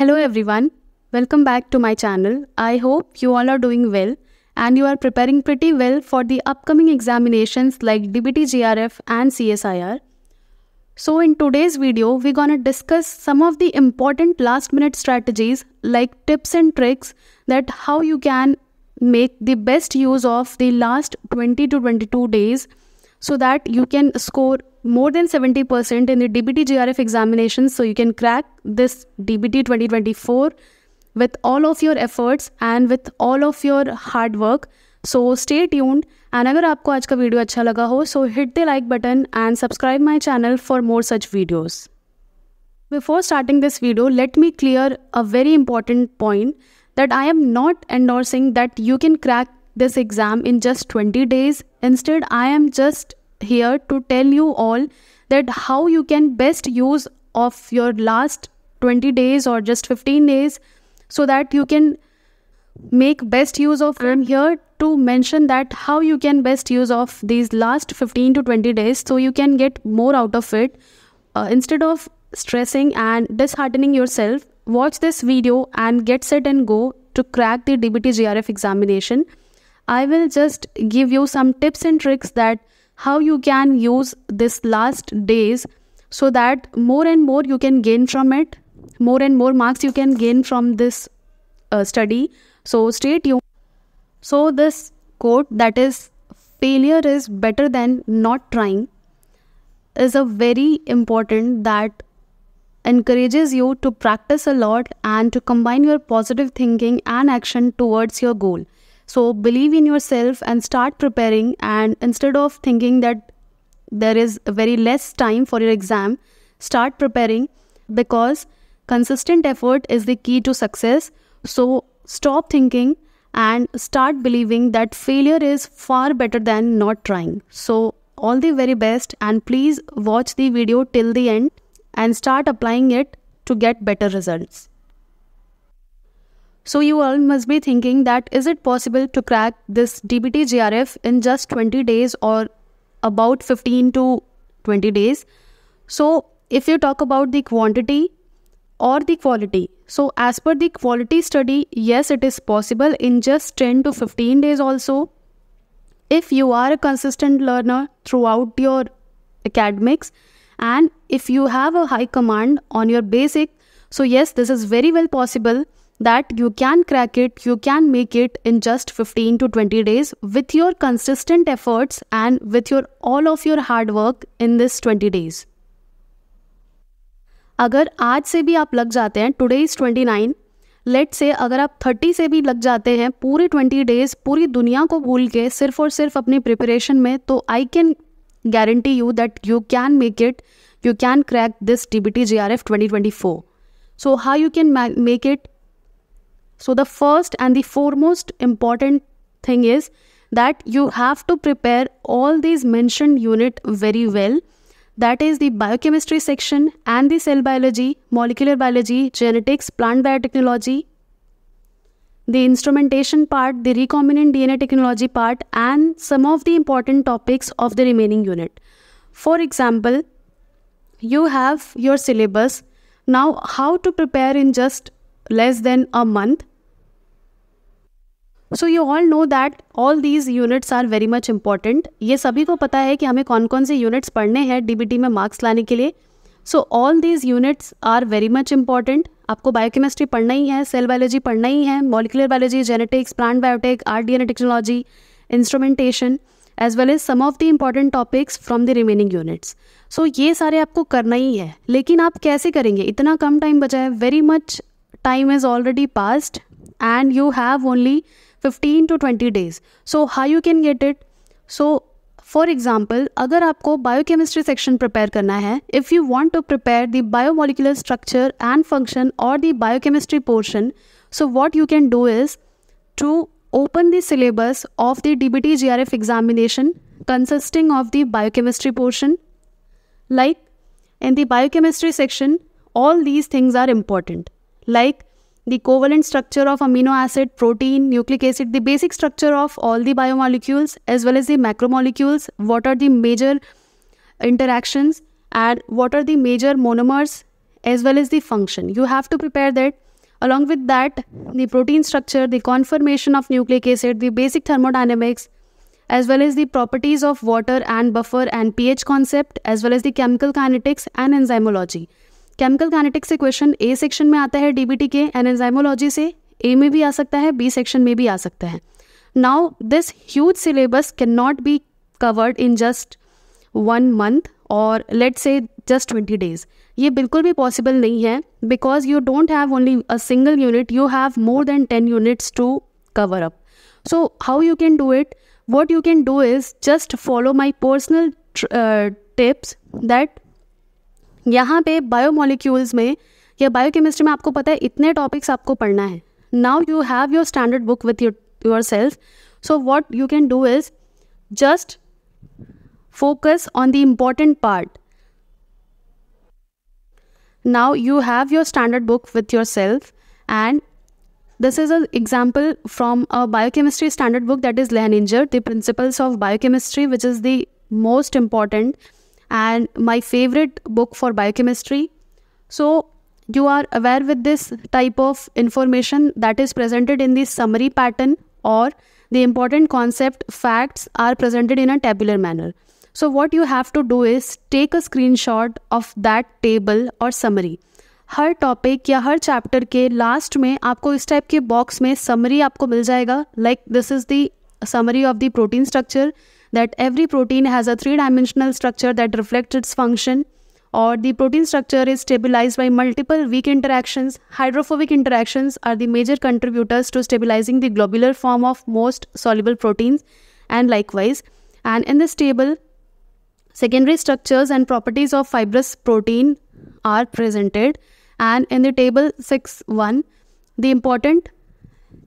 Hello everyone, welcome back to my channel. I hope you all are doing well and you are preparing pretty well for the upcoming examinations like DBT GRF and CSIR. So in today's video, we're gonna discuss some of the important last minute strategies like tips and tricks that how you can make the best use of the last 20 to 22 days so that you can score more than 70% in the DBT GRF examinations so you can crack this DBT 2024 with all of your efforts and with all of your hard work. So stay tuned and अगर आपको आज का video अच्छा लगा हो so hit the like button and subscribe my channel for more such videos. Before starting this video, let me clear a very important point that I am not endorsing that you can crack this exam in just 20 days. Instead, I am just here to tell you all that how you can best use of your last 20 days or just 15 days so that you can make best use of I'm here to mention that how you can best use of these last 15 to 20 days so you can get more out of it. Uh, instead of stressing and disheartening yourself watch this video and get set and go to crack the DBT GRF examination. I will just give you some tips and tricks that how you can use this last days so that more and more you can gain from it more and more marks you can gain from this uh, study. So stay tuned. So this quote that is failure is better than not trying is a very important that encourages you to practice a lot and to combine your positive thinking and action towards your goal so believe in yourself and start preparing. And instead of thinking that there is very less time for your exam, start preparing because consistent effort is the key to success. So stop thinking and start believing that failure is far better than not trying. So all the very best and please watch the video till the end and start applying it to get better results. So you all must be thinking that is it possible to crack this DBT GRF in just 20 days or about 15 to 20 days? So if you talk about the quantity or the quality, so as per the quality study, yes, it is possible in just 10 to 15 days also. If you are a consistent learner throughout your academics and if you have a high command on your basic, so yes, this is very well possible that you can crack it, you can make it in just 15 to 20 days with your consistent efforts and with your all of your hard work in this 20 days. अगर आज से भी आप लग जाते हैं today is 29 late say अगर आप 30 से भी लग जाते हैं पूरे 20 डेज़ पूरी दुनिया को भूल के सिर्फ़ और सिर्फ़ अपनी प्रिपरेशन में तो I can guarantee you that you can make it you can crack this DBT GRF 2024. So how you can make it so, the first and the foremost important thing is that you have to prepare all these mentioned unit very well. That is the biochemistry section and the cell biology, molecular biology, genetics, plant biotechnology, the instrumentation part, the recombinant DNA technology part, and some of the important topics of the remaining unit. For example, you have your syllabus. Now, how to prepare in just less than a month so you all know that all these units are very much important ये सभी को पता है कि हमें कौन कौन से यूनिट्स पढ़ने हैं डीबीटी में मार्क्स लाने के लिए. So all these units are very much important आपको बायोकेमिस्ट्री पढ़ना ही है सेल बायोलॉजी पढ़ना ही है molecular biology genetics plant biotech R D technology instrumentation as well as some of the important topics from the remaining units so ये सारे आपको करना ही है. लेकिन आप कैसे करेंगे? इतना कम टाइम बचा है. Very much time is already passed and you have only fifteen to twenty days so how you can get it so for example अगर आपको बायोकेमिस्ट्री सेक्शन प्रिपेयर करना है if you want to prepare the bio molecular structure and function और the biochemistry portion so what you can do is to open the syllabus of the D B T G R F examination consisting of the biochemistry portion like in the biochemistry section all these things are important like the covalent structure of amino acid, protein, nucleic acid, the basic structure of all the biomolecules as well as the macromolecules, what are the major interactions and what are the major monomers as well as the function. You have to prepare that. Along with that, the protein structure, the conformation of nucleic acid, the basic thermodynamics, as well as the properties of water and buffer and pH concept, as well as the chemical kinetics and enzymology. Chemical kinetics से question A section में आता है DBT के and enzymology से ए में भी आ सकता है बी सेक्शन में भी आ सकता है। Now this huge syllabus can not be covered in just one month और लेट से जस्ट ट्वेंटी डेज़ ये बिल्कुल भी पॉसिबल नहीं है because you don't have only a single unit you have more than ten units to cover up so how you can do it what you can do is just follow my personal tips that यहाँ पे bio molecules में या bio chemistry में आपको पता है इतने topics आपको पढ़ना है। Now you have your standard book with your self so what you can do is just focus on the important part now you have your standard book with your self and this is a example from a bio chemistry standard book that is Lehninger the principles of bio chemistry which is the most important and my favorite book for biochemistry. So you are aware with this type of information that is presented in the summary pattern or the important concept facts are presented in a tabular manner. So what you have to do is take a screenshot of that table or summary. हर topic या हर chapter के last में आपको इस type के box में summary आपको मिल जाएगा like this is the summary of the protein structure that every protein has a three dimensional structure that reflects its function or the protein structure is stabilized by multiple weak interactions hydrophobic interactions are the major contributors to stabilizing the globular form of most soluble proteins and likewise and in this table Secondary structures and properties of fibrous protein are presented and in the table 6.1 the important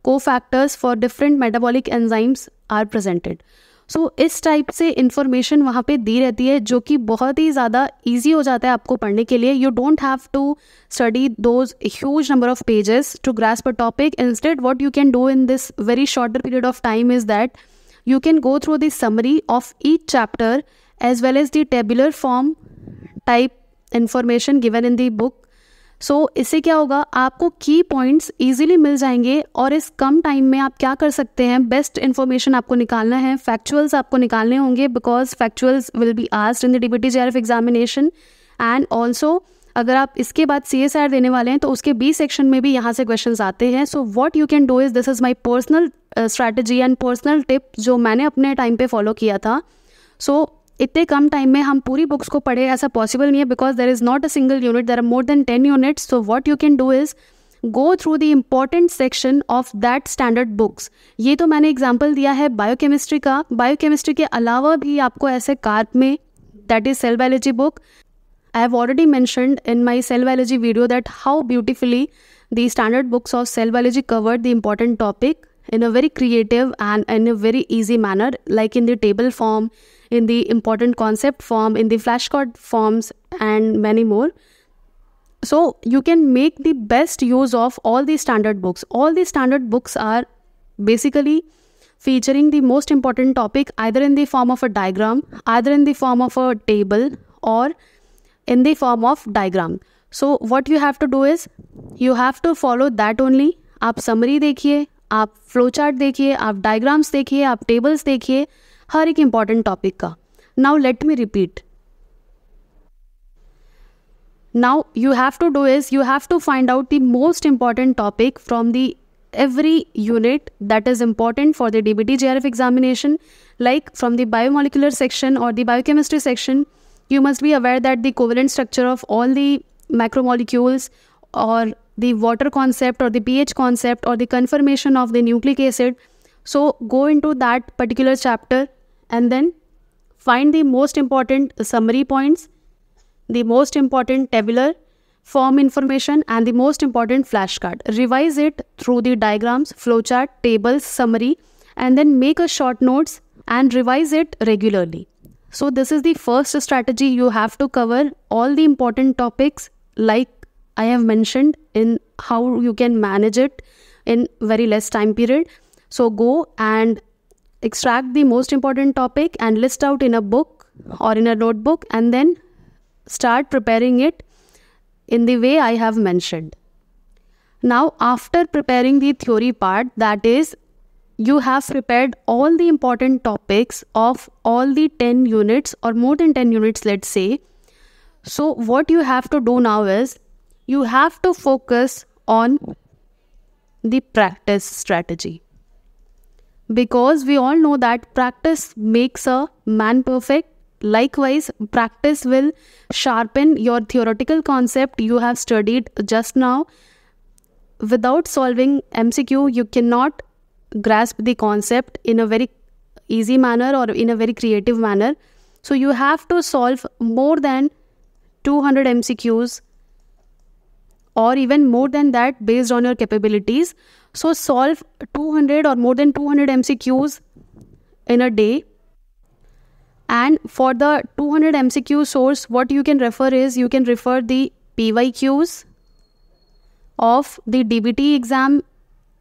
cofactors for different metabolic enzymes are presented. So so, इस type से information वहाँ पे दी रहती है जो कि बहुत ही ज़्यादा ईजी हो जाता है आपको पढ़ने के लिए। You don't have to study those huge number of pages to grasp a topic instead what you can do in this very shorter period of time is that you can go through the summary of each chapter as well as the tabular form type information given in the book. So so, इससे क्या होगा? आपको की points easily मिल जाएँगे और इस कम time में आप क्या कर सकते हैं? बेस्ट इन्फॉर्मेशन आपको निकालना है। फैक्चुअल्स आपको निकालने होंगे because factuals will be asked in the DBT J examination and also अगर आप इसके बाद सी एस आर देने वाले हैं तो उसके बी सेक्शन में भी यहाँ से क्वेश्चन आते हैं। So what you can do is this is my personal strategy and personal tip जो मैंने अपने टाइम पे फॉलो किया था। सो so, इतने कम टाइम में हम पूरी बुक्स को पढ़े, ऐसा पॉसिबल नहीं है because there is not a single unit there are more than ten units so what you can do is go through the important section of that standard books ये तो मैंने एग्ज़ाम्पल दिया है बायोकेमिस्ट्री का। Biochemistry के अलावा भी आपको ऐसे कार्प में that is cell biology book I have already mentioned in my cell biology video that how beautifully the standard books of cell biology covered the important topic in a very creative and in a very easy manner like in the table form in the important concept form, in the flashcard forms, and many more. So you can make the best use of all these standard books. All these standard books are basically featuring the most important topic either in the form of a diagram, either in the form of a table, or in the form of diagram. So what you have to do is you have to follow that only. आप summary देखिए आप flow chart देखिए आप diagrams देखिए आप tables देखिए हर एक इंपॉर्टेंट टॉपिक का now let me repeat now you have to do is you have to find out the most important topic from the every unit that is important for the DBT JRF examination like from the biomolecular section or the biochemistry section you must be aware that the covalent structure of all the macromolecules or the water concept or the pH concept or the conformation of the nucleic acid so go into that particular chapter and then find the most important summary points, the most important tabular form information and the most important flashcard. Revise it through the diagrams, flowchart, tables, summary and then make a short notes and revise it regularly. So this is the first strategy you have to cover all the important topics like I have mentioned in how you can manage it in very less time period. So go and extract the most important topic and list out in a book or in a notebook and then start preparing it in the way I have mentioned. Now, after preparing the theory part, that is, you have prepared all the important topics of all the 10 units or more than 10 units, let's say. So, what you have to do now is you have to focus on the practice strategy. Because we all know that practice makes a man perfect. Likewise practice will sharpen your theoretical concept you have studied just now. Without solving mcq you cannot grasp the concept in a very easy manner or in a very creative manner. So you have to solve more than 200 mcqs or even more than that based on your capabilities. So solve 200 or more than 200 MCQs in a day. And for the 200 MCQ source, what you can refer is you can refer the PYQs of the DBT exam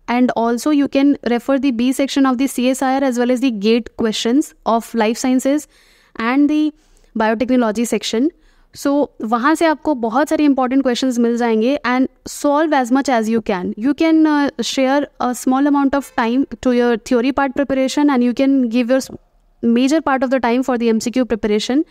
and also you can refer the B section of the CSIR as well as the GATE questions of life sciences and the biotechnology section. So so, वहाँ से आपको बहुत सारे important question मिल जाएँगे and solve as much as you can you can share a small amount of time to your theory part preparation and you can give your major part of the time for the M C Q preparation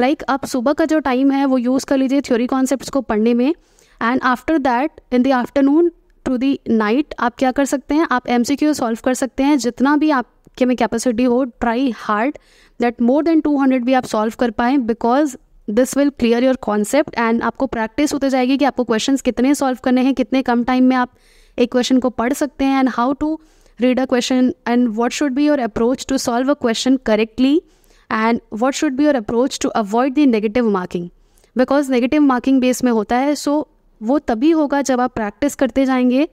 like आप सुबह का जो time है वो use कर लीजिए theory concept को पढ़ने में and after that in the afternoon to the night आप क्या कर सकते हैं? आप एम सी क्यू सॉल्व कर सकते हैं। जितना भी आपके में कैपेसिटी हो try hard that more than two hundred भी आप सॉल्व कर पाएँ because this will clear your concept and आपको प्रैक्टिस होते जाएगी कि आपको क्वेश्चंस कितने सॉल्व करने हैं कितने कम टाइम में आप एक क्वेश्चन को पढ़ सकते हैं and how to read a question and what should be your approach to solve a question correctly and what should be your approach to avoid the negative marking because negative marking base में होता है सो so, वो तभी होगा जब आप practice करते जाएँगे।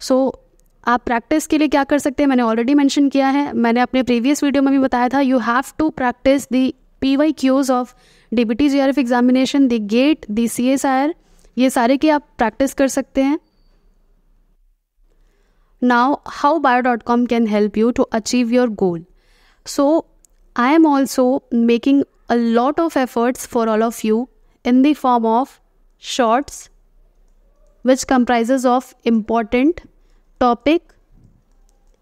सो so, आप प्रैक्टिस के लिए क्या कर सकते हैं? मैंने ऑलरेडी मैंशन किया है। मैंने अपने प्रीवियस वीडियो में भी बताया था you have to practise the P Y Qs of D B T G R F examination the GATE the C S I R ये सारे की आप प्रैक्टिस कर सकते हैं। Now how bio dot com can help you to achieve your goal so I am also making a lot of efforts for all of you in the form of shorts which comprise of important topic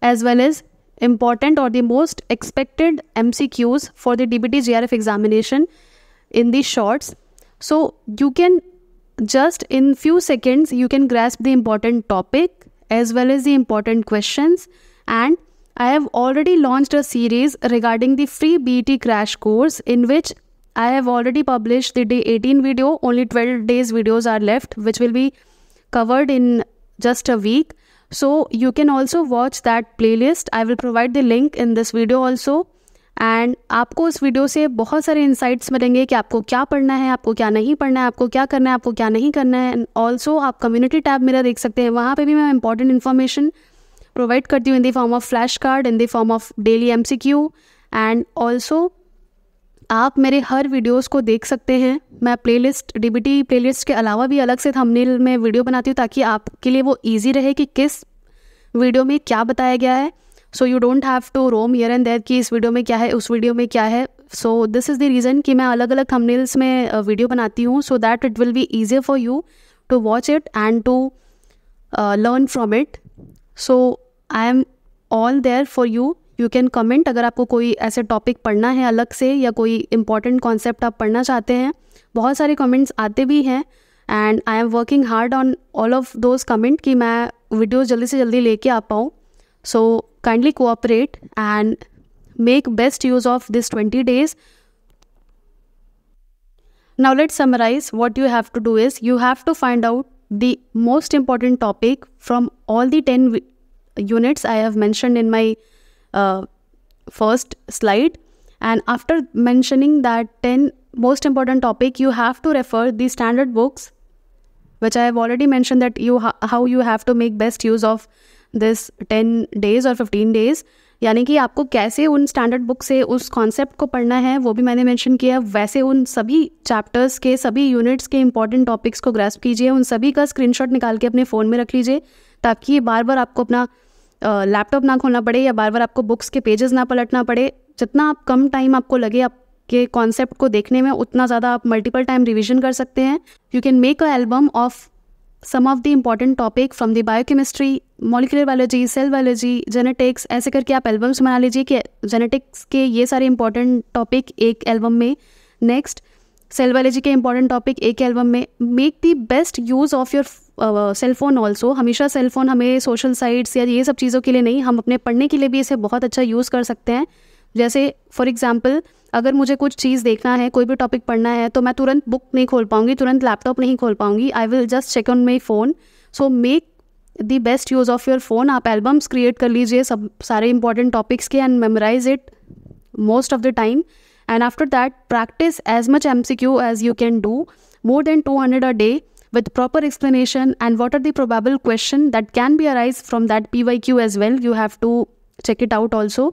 as well as important और the most expected M C Qs for the D B T G R F examination in the shorts. So you can just in few seconds you can grasp the important topic as well as the important questions. And I have already launched a series regarding the free BT crash course in which I have already published the day 18 video. Only 12 days videos are left which will be covered in just a week. So you can also watch that playlist. I will provide the link in this video also and आपको इस video से बहुत सारे insights मिलेंगे कि आपको क्या पढ़ना है, आपको क्या नहीं पढ़ना है, आपको क्या करना है, आपको क्या नहीं करना है। एंड ऑल्सो आप कम्युनिटी टैब मेरा देख सकते हैं। वहाँ पे भी मैं इंपॉर्टेंट इन्फॉर्मेशन प्रोवाइड करती हूँ in the form of flash card in the form of daily M C Q and also आप मेरे हर वीडियोस को देख सकते हैं। मैं प्लेलिस्ट डीबीटी प्लेलिस्ट के अलावा भी अलग से थंबनेल में वीडियो बनाती हूँ ताकि आपके लिए वो इजी रहे कि किस वीडियो में क्या बताया गया है। So you don't have to roam here and there कि इस वीडियो में क्या है, उस वीडियो में क्या है। So this is the reason कि मैं अलग अलग थंबनेल्स में वीडियो बनाती हूँ। So that it will be easier for you to watch it and to learn from it so I am all there for you you can comment अगर आपको कोई ऐसे टॉपिक पढ़ना है अलग से या कोई इंपॉर्टेंट कॉन्सेप्ट आप पढ़ना चाहते हैं। बहुत सारे कमेंट्स आते भी हैं and I am working hard on all of those comment कि मैं वीडियोज़ जल्दी से जल्दी लेके आ पाऊँ। So kindly cooperate and make best use of this 20 days. Now let's summarize. What you have to do is you have to find out the most important topic from all the 10 units i have mentioned in my uh, first slide. And after mentioning that 10 most important topic you have to refer the standard books which i have already mentioned that you how you have to make best use of this ten days और fifteen days यानी कि आपको कैसे उन standard book से उस concept को पढ़ना है, वो भी मैंने मेंशन किया वैसे उन सभी चैप्टर्स के, सभी यूनिट्स के इंपॉर्टेंट टॉपिक्स को ग्रेस्प कीजिए, उन सभी का स्क्रीनशॉट निकाल के अपने फ़ोन में रख लीजिए, ताकि बार बार आपको अपना लैपटॉप ना खोलना पड़े या बार बार आपको बुक्स के पेजेस ना पलटना पड़े। जितना आप कम टाइम आपको लगे आपके कॉन्सेप्ट को देखने में, उतना ज़्यादा आप मल्टीपल टाइम रिविजन कर सकते हैं। You can make a album of some of the important topic from the biochemistry molecular biology cell biology genetics ऐसे करके आप एल्बम्स बना लीजिए कि जेनेटिक्स के ये सारे इंपॉर्टेंट टॉपिक एक एल्बम में। नेक्स्ट सेल बायोलॉजी के इंपॉर्टेंट टॉपिक एक एल्बम में। Make the best use of your cell phone also हमेशा सेल फ़ोन हमें सोशल साइट्स या ये सब चीज़ों के लिए नहीं, हम अपने पढ़ने के लिए भी इसे बहुत अच्छा यूज़ कर सकते हैं। जैसे फॉर एग्ज़ाम्पल अगर मुझे कुछ चीज़ देखना है, कोई भी टॉपिक पढ़ना है तो मैं तुरंत बुक नहीं खोल पाऊँगी, तुरंत लैपटॉप नहीं खोल पाऊँगी। I will just check on my phone so make the best use of your phone आप एल्बम्स क्रिएट कर लीजिए, सब, सारे इंपॉर्टेंट टॉपिक्स के and memorise it most of the time and after that practise as much M C Q as you can do more than 200 a day with proper explanation, and what are the probable question that can be arise from that pyq as well? You have to check it out also.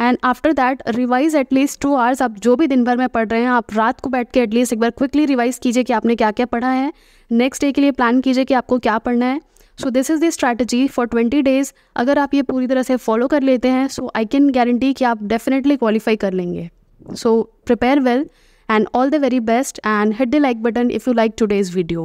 And after that revise at least two hours आप जो भी दिन भर में पढ़ रहे हैं, आप रात को बैठ के एटलीस्ट एक बार क्विकली रिवाइज कीजिए कि आपने क्या क्या पढ़ा है। नेक्स्ट डे के लिए प्लान कीजिए कि आपको क्या पढ़ना है। So this is the strategy for twenty days अगर आप ये पूरी तरह से फॉलो कर लेते हैं सो आई कैन गारंटी कि आप डेफिनेटली क्वालिफाई कर लेंगे। So prepare well and all the very best and hit the like button if you like today's video.